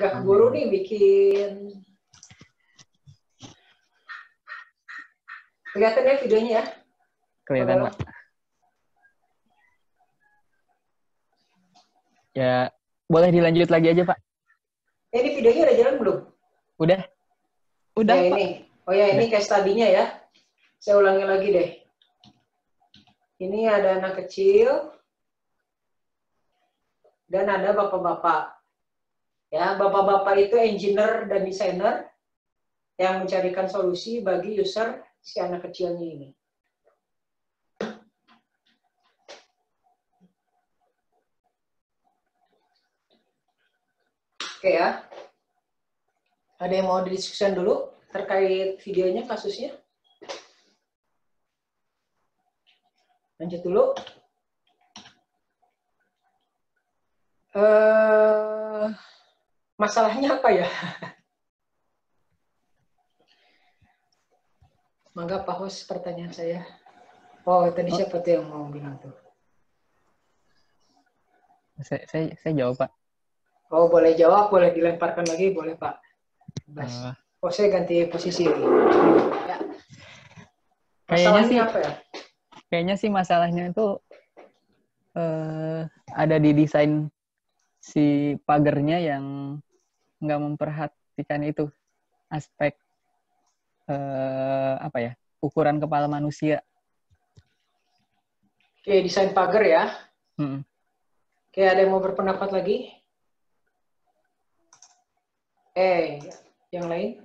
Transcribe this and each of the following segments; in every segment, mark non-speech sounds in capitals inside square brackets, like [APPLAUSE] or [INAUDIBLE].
Gak keburu nih bikin. Kelihatan ya videonya ya? Kelihatan. Pak. Ya, boleh dilanjut lagi aja, Pak. Eh, ini videonya udah jalan belum? Udah? Udah, ya, Pak. ini. Oh ya, ini case tadinya ya. Saya ulangi lagi deh. Ini ada anak kecil dan ada bapak-bapak. Ya, bapak-bapak itu engineer dan desainer yang mencarikan solusi bagi user si anak kecilnya ini. Oke ya. Ada yang mau didiskusikan dulu terkait videonya, kasusnya? Lanjut dulu. Eh, masalahnya apa ya? Mangga Pak Hos pertanyaan saya. Oh, tadi siapa tuh yang mau bilang tuh? Saya, saya, saya jawab, Pak. Oh, boleh jawab, boleh dilemparkan lagi, boleh Pak. Bebas. Eh, Oh, saya ganti posisi. Ya. Kayaknya sih- apa ya? kayaknya sih masalahnya itu eh, ada di desain si pagernya yang nggak memperhatikan itu aspek eh, apa ya ukuran kepala manusia. Oke, desain pagar ya. Hmm. Oke, ada yang mau berpendapat lagi? Eh, yang lain?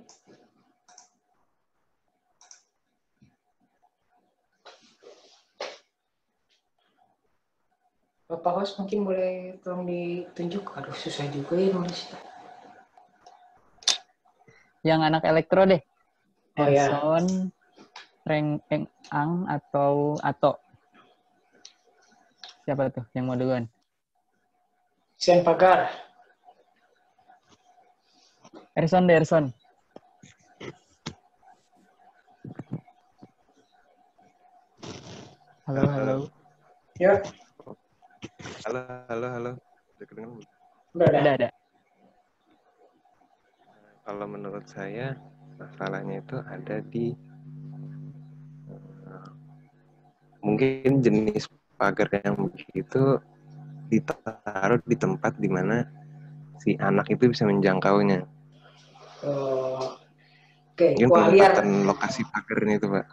Bapak host mungkin boleh tolong ditunjuk. Aduh, susah juga ya nulis. Yang anak elektro deh. Oh, ya. Erson, Reng Eng Ang atau Ato. Siapa tuh yang mau duluan? Desain pagar. Erson deh, Erson. Halo, halo. Ya, Halo, halo, halo. Udah kedengeran belum? udah ada. Ada, ada. Kalau menurut saya masalahnya itu ada di eh, mungkin jenis pagar yang begitu ditaruh di tempat di mana si anak itu bisa menjangkaunya. Oh, Oke, Mungkin wah liar. lokasi pagarnya itu, Pak.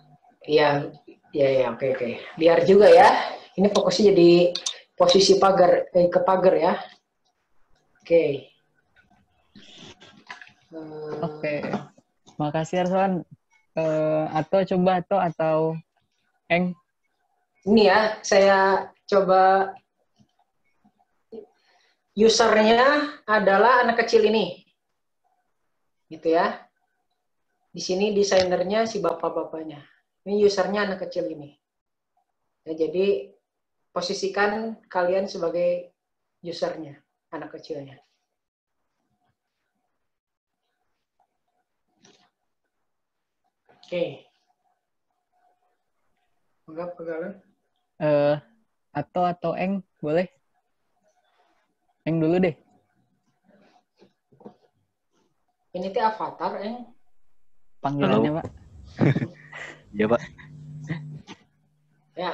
Iya, iya, iya, oke, oke. Liar juga ya. Ini fokusnya jadi posisi pagar, eh, ke pagar ya. Oke. Eh, Oke. [LAUGHS] Makasih, Erson. Eh, atau coba atau atau Eng. Ini ya, saya coba usernya adalah anak kecil ini. Gitu ya. Di sini desainernya si bapak-bapaknya. Ini usernya anak kecil ini. Ya, jadi posisikan kalian sebagai usernya, anak kecilnya. Oke. Enggak pegangan. Eh, atau atau Eng, boleh? Eng dulu deh. Ini teh avatar, eh. Panggilannya, Pak. [LAUGHS] Iya, Pak. Ya,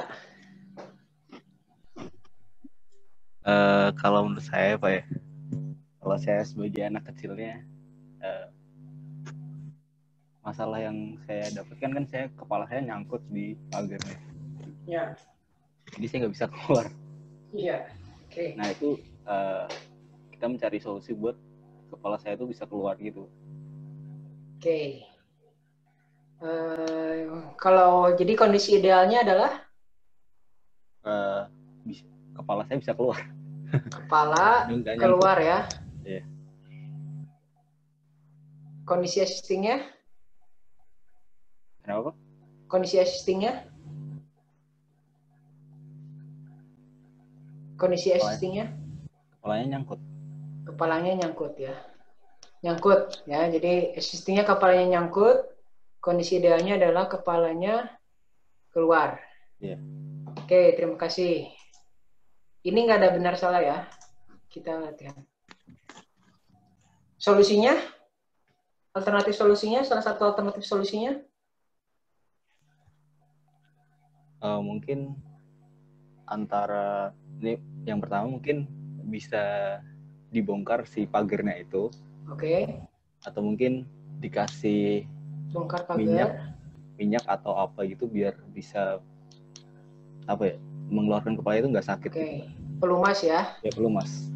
Eh, kalau menurut saya, Pak ya, kalau saya sebagai anak kecilnya, eh, masalah yang saya dapatkan kan saya kepala saya nyangkut di pagarnya, ya, jadi saya nggak bisa keluar. iya. Oke. Nah itu eh, kita mencari solusi buat kepala saya tuh bisa keluar gitu. Oke. Eh, kalau jadi kondisi idealnya adalah Eh, bis- kepala saya bisa keluar. kepala [LAUGHS] keluar ya. Iya. Kondisi assistingnya, Kenapa? Kondisi assistingnya, kondisi assistingnya, Kepalanya nyangkut. kepalanya nyangkut ya, nyangkut ya. Jadi assistingnya kepalanya nyangkut. Kondisi idealnya adalah kepalanya keluar. Iya. Oke, terima kasih. Ini nggak ada benar salah ya. Kita latihan. Solusinya? Alternatif solusinya, salah satu alternatif solusinya? Eh, mungkin antara ini yang pertama mungkin bisa dibongkar si pagernya itu Oke, atau mungkin dikasih bongkar Minyak. pagar. minyak atau apa gitu biar bisa apa ya mengeluarkan kepala itu nggak sakit Oke, gitu. pelumas ya, ya perlu mas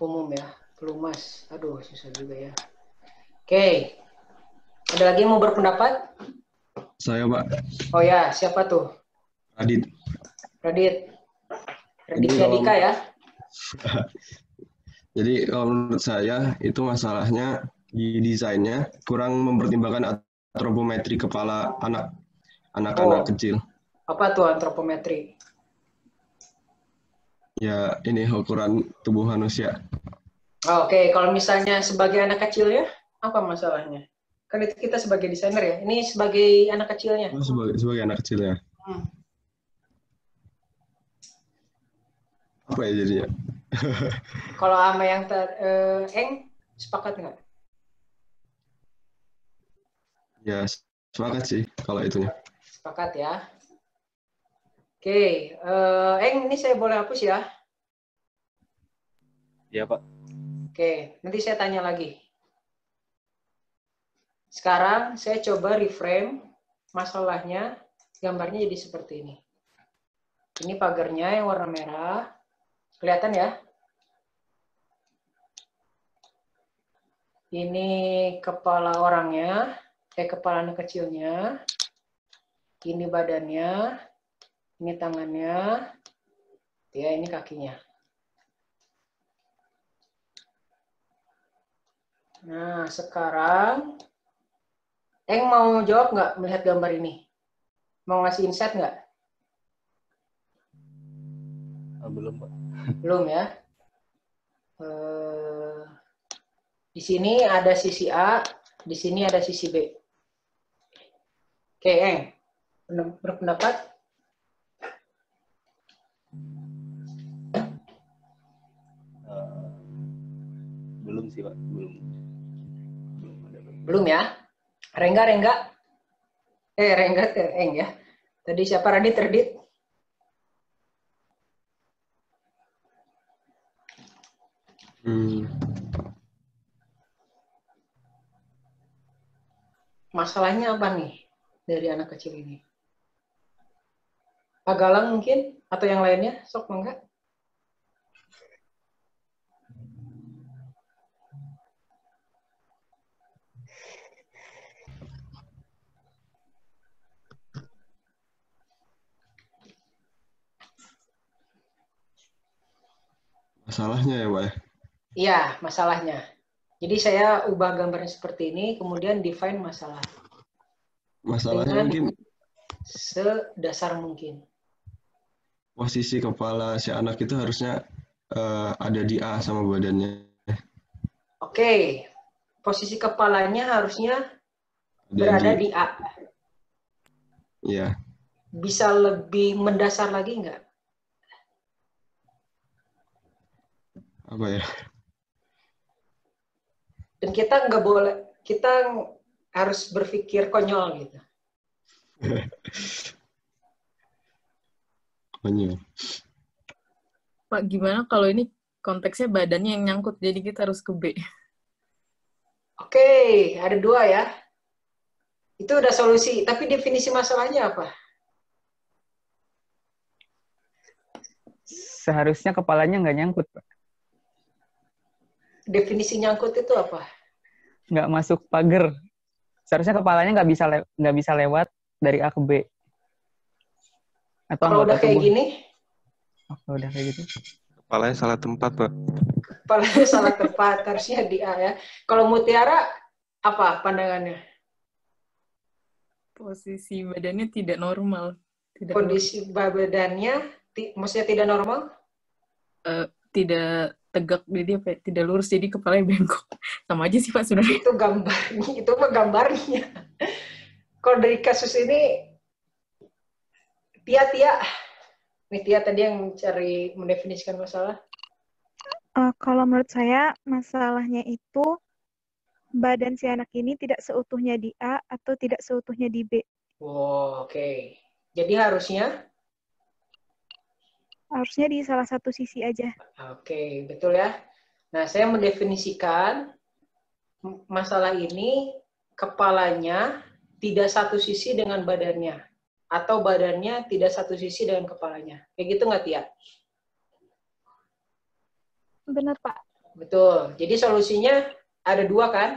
umum ya, pelumas. Aduh, susah juga ya. Oke, ada lagi yang mau berpendapat? Saya Pak Oh ya, siapa tuh? Radit. Radit. Kalau- Dika ya? [LAUGHS] Jadi kalau menurut saya itu masalahnya di desainnya kurang mempertimbangkan antropometri kepala anak anak-anak Oh. kecil. Apa tuh antropometri? Ya ini ukuran tubuh manusia. Oh, Oke, kalau misalnya sebagai anak kecil ya, apa masalahnya? Kan itu kita sebagai desainer ya. Ini sebagai anak kecilnya. Oh, sebagai sebagai anak kecil ya. Hmm. Apa ya jadinya? [LAUGHS] Kalau sama yang ter, eh, Eng, sepakat nggak? Ya sepakat sih kalau itunya. Sepakat ya. Oke, eh, Eng, ini saya boleh hapus ya? ya pak Oke, nanti saya tanya lagi. Sekarang saya coba reframe masalahnya, gambarnya jadi seperti ini. Ini pagarnya yang warna merah. Kelihatan ya? Ini kepala orangnya, eh kepala anak kecilnya. Ini badannya, ini tangannya, ya ini kakinya. Nah, sekarang Eng mau jawab nggak melihat gambar ini? Mau ngasih insight nggak? Eh, belum pak Belum ya. Eh, di sini ada sisi A, di sini ada sisi B. Oke, Eng. Pen- Berpendapat? Eh, belum sih pak belum belum ada. Belum ya. Rengga, Rengga. Eh, Rengga, ke Eng ya. Tadi siapa Radit? Radit? Hmm. Masalahnya apa nih dari anak kecil ini? Pak Galang mungkin? Atau yang lainnya? Sok, enggak? Masalahnya ya Pak ya. Iya, masalahnya. Jadi saya ubah gambarnya seperti ini, kemudian define masalah. Masalahnya Dengan- mungkin Sedasar mungkin. posisi kepala si anak itu harusnya eh, ada di A sama badannya. Oke, posisi kepalanya harusnya Ada berada di, di A. Iya. Bisa lebih mendasar lagi nggak? Apa ya? Dan kita nggak boleh, kita harus berpikir konyol gitu. [LAUGHS] Konyol. Pak, gimana kalau ini konteksnya badannya yang nyangkut, jadi kita harus ke B. Oke, ada dua ya. Itu udah solusi. Tapi definisi masalahnya apa? Seharusnya kepalanya nggak nyangkut, Pak. Definisi nyangkut itu apa? nggak masuk pagar. Seharusnya kepalanya nggak bisa nggak bisa lewat dari A ke B. Atau Kalau udah kayak tubuh. gini, Oh, kalau udah kayak gitu. Kepalanya salah tempat, Pak. kepalanya salah tempat, harusnya di A ya. Kalau Mutiara, apa pandangannya? Posisi badannya tidak normal. Tidak Kondisi badannya, ti- maksudnya tidak normal? tidak tegak, jadi apa ya, tidak lurus, jadi kepalanya bengkok. [LAUGHS] Sama aja sih Pak sebenarnya. Itu gambarnya, itu mah gambarnya. Kalau dari kasus ini, Tia, Tia. Nih Tia tadi yang mencari, mendefinisikan masalah. Eh, kalau menurut saya masalahnya itu badan si anak ini tidak seutuhnya di A atau tidak seutuhnya di B. Oh, Oke. Jadi harusnya, Harusnya di salah satu sisi aja. oke, betul ya. Nah, saya mendefinisikan masalah ini kepalanya tidak satu sisi dengan badannya. Atau badannya tidak satu sisi dengan kepalanya. Kayak gitu nggak, Tia? Benar, Pak. Betul. Jadi solusinya ada dua kan?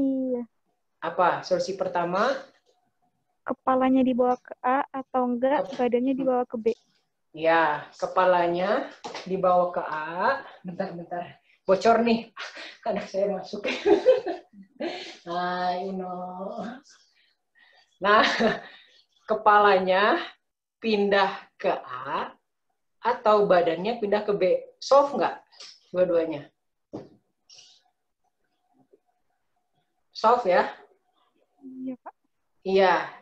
Iya. Apa? Solusi pertama, Kepalanya dibawa ke A atau enggak badannya dibawa ke B. ya kepalanya dibawa ke A. Bentar-bentar. Bocor nih. [LAUGHS] Kadang saya masuk. [LAUGHS] nah, you know. Nah, [LAUGHS] kepalanya pindah ke A atau badannya pindah ke B. Solve nggak dua-duanya? Solve ya? Iya, Pak. Iya.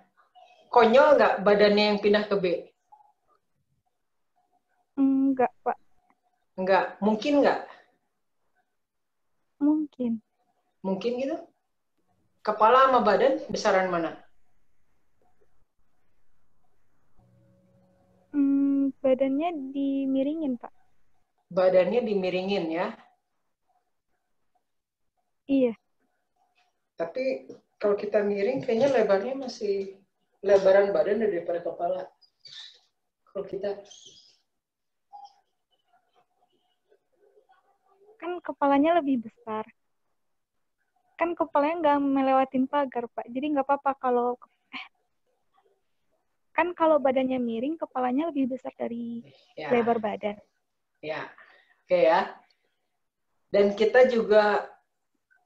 Konyol nggak badannya yang pindah ke B? Enggak, Pak. Enggak. Mungkin nggak? Mungkin. Mungkin gitu? Kepala sama badan besaran mana? Hmm, badannya dimiringin, Pak. Badannya dimiringin ya. Iya. Tapi kalau kita miring, kayaknya lebarnya masih lebaran badan daripada kepala. Kalau kita Kan kepalanya lebih besar. Kan kepalanya nggak melewatin pagar, Pak. Jadi nggak apa-apa kalau... Eh. [LAUGHS] Kan kalau badannya miring, kepalanya lebih besar dari ya, lebar badan. ya, oke ya. Dan kita juga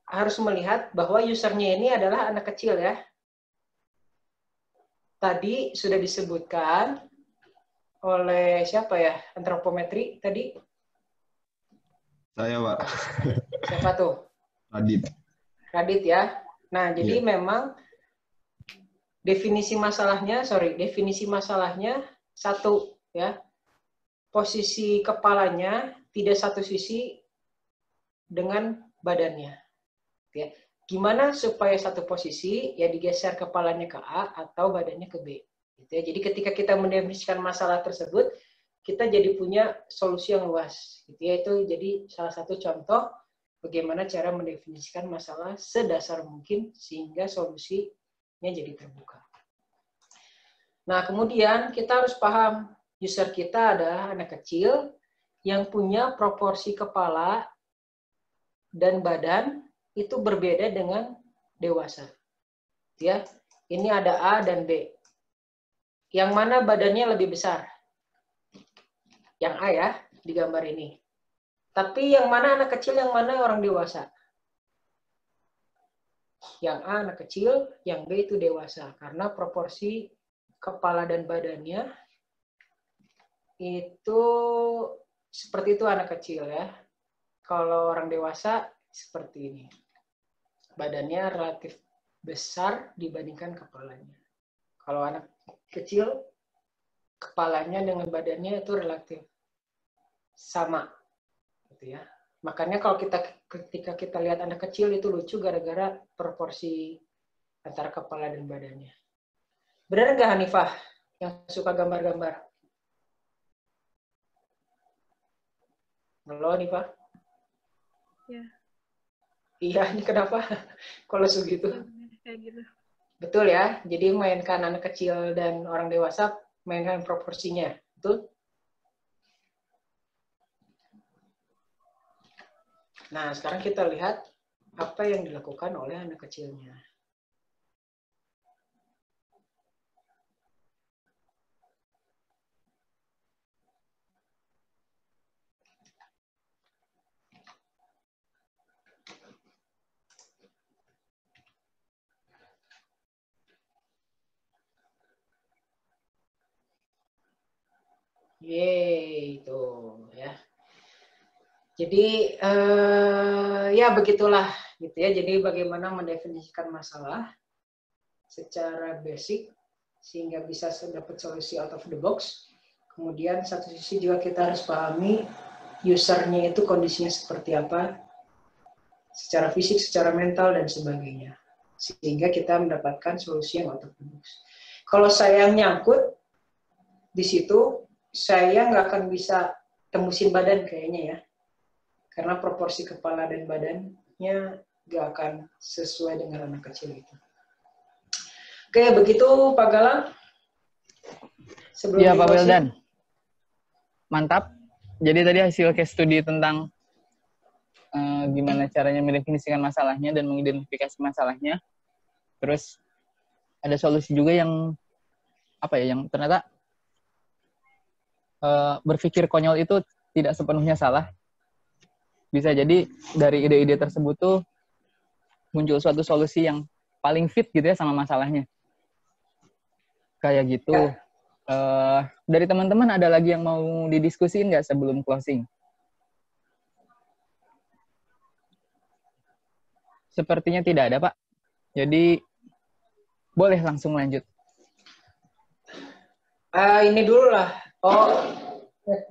harus melihat bahwa usernya ini adalah anak kecil ya. Tadi sudah disebutkan oleh siapa ya antropometri tadi Saya, Pak. siapa tuh Adit. Radit ya. Nah jadi Iya. memang definisi masalahnya sorry definisi masalahnya satu ya posisi kepalanya tidak satu sisi dengan badannya. Ya. Gimana supaya satu posisi ya digeser kepalanya ke A atau badannya ke B. Gitu ya. Jadi ketika kita mendefinisikan masalah tersebut, kita jadi punya solusi yang luas. Gitu ya. Itu jadi salah satu contoh bagaimana cara mendefinisikan masalah sedasar mungkin sehingga solusinya jadi terbuka. Nah, kemudian kita harus paham user kita adalah anak kecil yang punya proporsi kepala dan badan itu berbeda dengan dewasa. Ya, ini ada A dan B. Yang mana badannya lebih besar? Yang A ya, di gambar ini. Tapi yang mana anak kecil, yang mana orang dewasa? Yang A anak kecil, yang B itu dewasa. Karena proporsi kepala dan badannya itu seperti itu anak kecil ya. Kalau orang dewasa seperti ini. Badannya relatif besar dibandingkan kepalanya. Kalau anak kecil, kepalanya dengan badannya itu relatif sama. Gitu ya. Makanya kalau kita ketika kita lihat anak kecil itu lucu gara-gara proporsi antara kepala dan badannya. Benar nggak Hanifah yang suka gambar-gambar? Halo Hanifah? Ya. Iya, [LAUGHS] ini kenapa? Kalau segitu. Kayak gitu. Betul ya. Jadi mainkan anak kecil dan orang dewasa, mainkan proporsinya. Betul? Nah, sekarang kita lihat apa yang dilakukan oleh anak kecilnya. Yeay, itu ya. Jadi eh, ya begitulah gitu ya. Jadi bagaimana mendefinisikan masalah secara basic sehingga bisa dapat solusi out of the box. Kemudian satu sisi juga kita harus pahami usernya itu kondisinya seperti apa. secara fisik, secara mental dan sebagainya. Sehingga kita mendapatkan solusi yang ortopedik. Kalau saya nyangkut di situ, saya nggak akan bisa tembusin badan kayaknya ya. Karena proporsi kepala dan badannya nggak akan sesuai dengan anak kecil itu. Oke, begitu Pak Galang. Sebelum Iya Pak. Wildan. Mantap. Jadi tadi hasil case study tentang eh, gimana caranya mendefinisikan masalahnya dan mengidentifikasi masalahnya. Terus ada solusi juga yang apa ya yang ternyata eh, berpikir konyol itu tidak sepenuhnya salah. Bisa jadi dari ide-ide tersebut tuh muncul suatu solusi yang paling fit gitu ya sama masalahnya. Kayak gitu. Ya. Eh, dari teman-teman ada lagi yang mau didiskusiin nggak sebelum closing? Sepertinya tidak ada, Pak. Jadi, boleh langsung lanjut. Ah, ini dulu lah. Oh,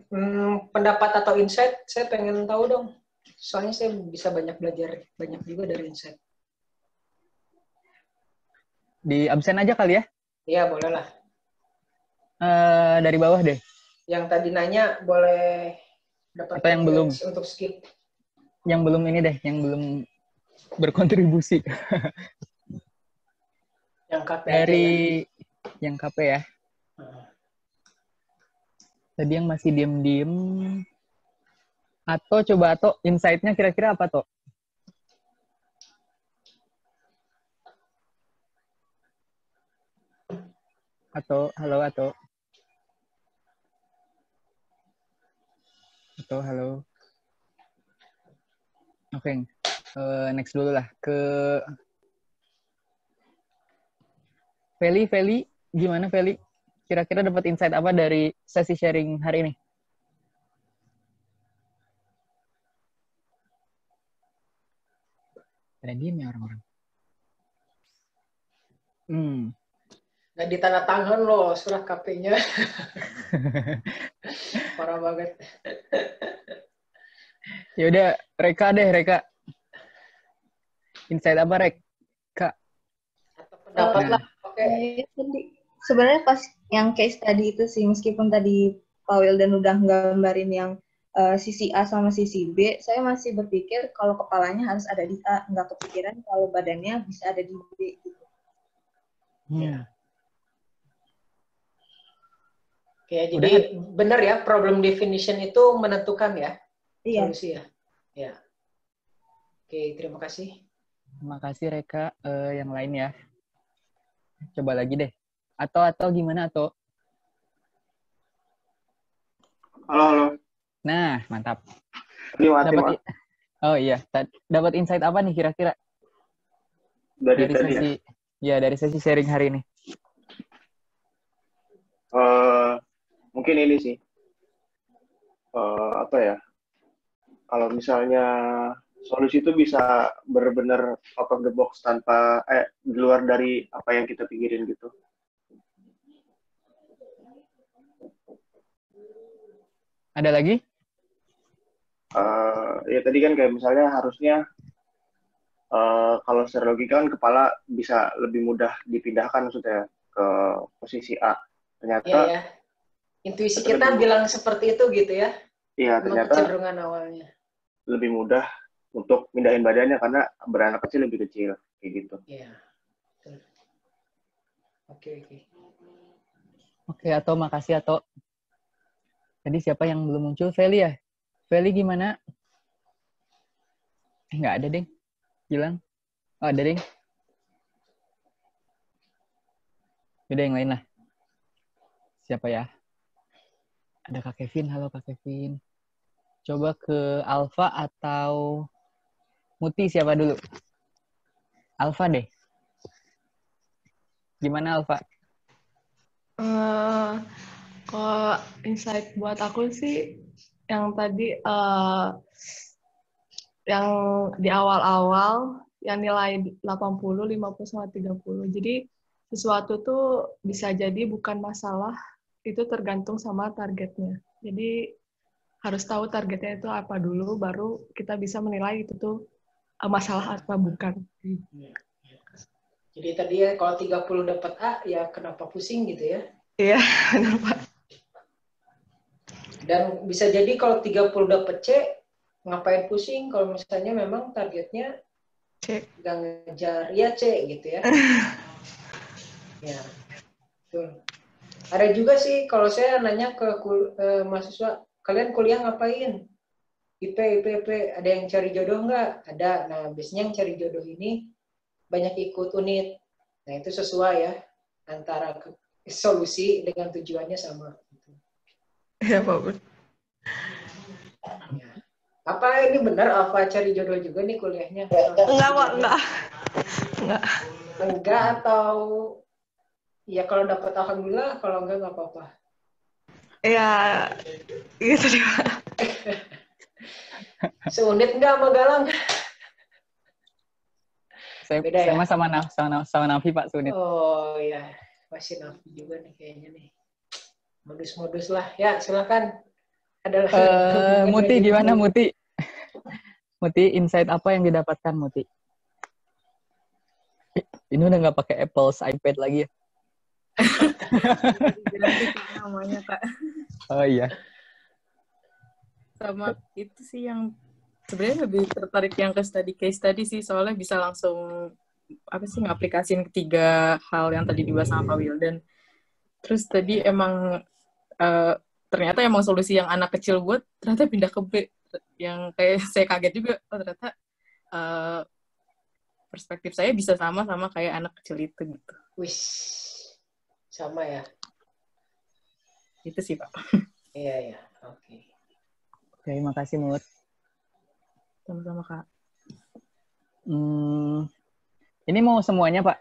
hmm, pendapat atau insight, saya pengen tahu dong. Soalnya saya bisa banyak belajar banyak juga dari insight. Di absen aja kali ya? Iya, boleh lah. Eh, dari bawah deh. Yang tadi nanya boleh dapat Atau yang belum? untuk skip. Yang belum ini deh, yang belum berkontribusi. Yang KP Dari ya. yang KP ya. Heeh. Tadi yang masih diem-diem. Atau coba atau insight-nya kira-kira apa toh? Atau halo atau atau halo. Oke, eh, next dulu lah ke Feli. Feli, gimana Feli? Kira-kira dapat insight apa dari sesi sharing hari ini? Ada diem ya orang-orang. Hmm. Nggak ditanda tangan loh surat KP-nya. [LAUGHS] Parah banget. Ya udah, Reka deh, Reka. Insight apa, Rek? Kak. Atau pendapat Nah. lah. Oke. Eh, tadi sebenarnya pas yang case tadi itu sih meskipun tadi Pak Wildan udah nggambarin yang eh, sisi A sama sisi B, saya masih berpikir kalau kepalanya harus ada di A, nggak kepikiran kalau badannya bisa ada di B gitu. Hmm. Oke, jadi benar ya problem definition itu menentukan ya Iya. solusi ya. Ya. Oke, terima kasih. Terima kasih, Reka. Eh, yang lain ya. Coba lagi deh. Atau, atau gimana, atau? Halo, halo. Nah, mantap. Dapat Oh iya, dapat insight apa nih kira-kira Dari dari tadi ya. sesi ya dari sesi sharing hari ini? Eh, mungkin ini sih. Eh, apa ya? Kalau misalnya solusi itu bisa benar-benar out of the box tanpa eh di luar dari apa yang kita pikirin gitu. Ada lagi? Eh, ya tadi kan kayak misalnya harusnya eh, kalau secara logika kan kepala bisa lebih mudah dipindahkan maksudnya ke posisi A. Ternyata Iya ya. Intuisi Ternyata kita lebih- bilang seperti itu gitu ya. iya ternyata kecenderungan awalnya. lebih mudah untuk mindahin badannya karena beranak kecil lebih kecil kayak gitu. Iya. Betul. Oke, oke. Oke, atau makasih atau tadi siapa yang belum muncul? Feli ya? Feli gimana? Eh, nggak ada, Deng. Bilang. Oh, ada, Deng. Udah yang lain lah. Siapa ya? Ada Kak Kevin. Halo Kak Kevin. Coba ke Alfa atau Muti siapa dulu? Alfa deh. Gimana Alfa? Eh, kalau insight buat aku sih yang tadi eh, yang di awal-awal yang nilai 80, 50 sama 30. Jadi sesuatu tuh bisa jadi bukan masalah, itu tergantung sama targetnya. Jadi harus tahu targetnya itu apa dulu baru kita bisa menilai itu tuh uh, masalah apa bukan. Jadi tadi ya kalau 30 dapat A ya kenapa pusing gitu ya. Iya, [LAUGHS] benar Pak. Dan bisa jadi kalau 30 dapat C ngapain pusing kalau misalnya memang targetnya C. nggak ngejar ya C gitu ya. [LAUGHS] ya. Betul. Ada juga sih kalau saya nanya ke kul- eh, mahasiswa, kalian kuliah ngapain? IP, IP, IP, ada yang cari jodoh nggak? Ada. Nah, biasanya yang cari jodoh ini banyak ikut unit. Nah, itu sesuai ya antara solusi dengan tujuannya sama. Iya Pak. Apa ini benar apa cari jodoh juga nih kuliahnya? Enggak Pak, enggak. Enggak. Enggak atau ya kalau dapat alhamdulillah, kalau enggak nggak apa-apa. Ya, gitu deh Pak. [LAUGHS] Seunit enggak sama Galang? Saya, Beda saya ya? sama, sama, Naf- sama Nafi Pak Sunit. Oh iya, masih Nafi juga nih kayaknya nih. Modus-modus lah. Ya, silakan. Ada Eh, Muti gimana Muti? Muti, insight apa yang didapatkan Muti? Ini udah nggak pakai Apple iPad lagi ya? [LAUGHS] Namanya kak. Oh iya. Sama itu sih yang sebenarnya lebih tertarik yang ke study case tadi sih soalnya bisa langsung apa sih ngaplikasiin ketiga hal yang tadi dibahas sama Pak Wildan. Terus tadi emang eh, ternyata emang solusi yang anak kecil buat ternyata pindah ke B yang kayak [LAUGHS] saya kaget juga oh ternyata eh, perspektif saya bisa sama sama kayak anak kecil itu gitu. Wis, sama ya. Itu sih Pak. [LAUGHS] Iya, iya. Oke. Oke, makasih Mut. Sama-sama Kak. Hmm, ini mau semuanya Pak?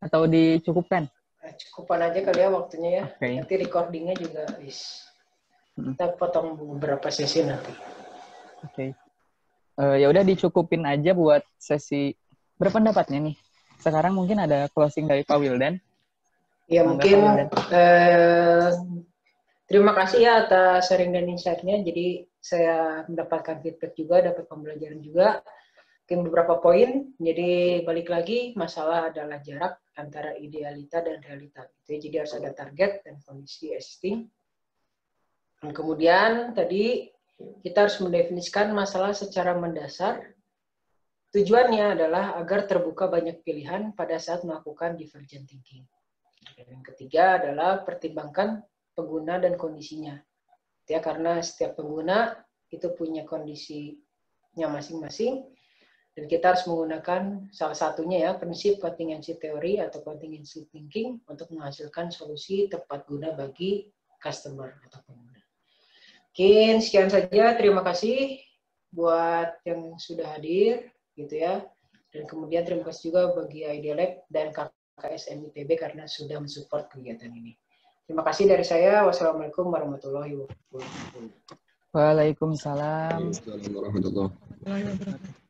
Atau dicukupkan? Cukupan aja kali ya waktunya ya. Oke. Nanti recordingnya juga. Hmm. Kita potong beberapa sesi nanti. Oke. Eh, ya udah dicukupin aja buat sesi berpendapatnya nih. Sekarang mungkin ada closing dari Pak Wildan. Ya Mangga, mungkin eh, terima kasih ya atas sharing dan insight-nya. Jadi saya mendapatkan feedback juga, dapat pembelajaran juga. Mungkin beberapa poin. Jadi balik lagi masalah adalah jarak antara idealita dan realita. Gitu ya. Jadi harus ada target dan kondisi existing. Dan kemudian tadi kita harus mendefinisikan masalah secara mendasar. Tujuannya adalah agar terbuka banyak pilihan pada saat melakukan divergent thinking. Dan yang ketiga adalah pertimbangkan pengguna dan kondisinya. Ya, karena setiap pengguna itu punya kondisinya masing-masing dan kita harus menggunakan salah satunya ya prinsip contingency theory atau contingency thinking untuk menghasilkan solusi tepat guna bagi customer atau pengguna. Mungkin sekian saja. Terima kasih buat yang sudah hadir gitu ya. Dan kemudian terima kasih juga bagi Idea Lab dan KKSM ITB karena sudah mensupport kegiatan ini. Terima kasih dari saya. Wassalamualaikum warahmatullahi wabarakatuh. Waalaikumsalam. Assalamualaikum warahmatullahi wabarakatuh. Waalaikumsalam.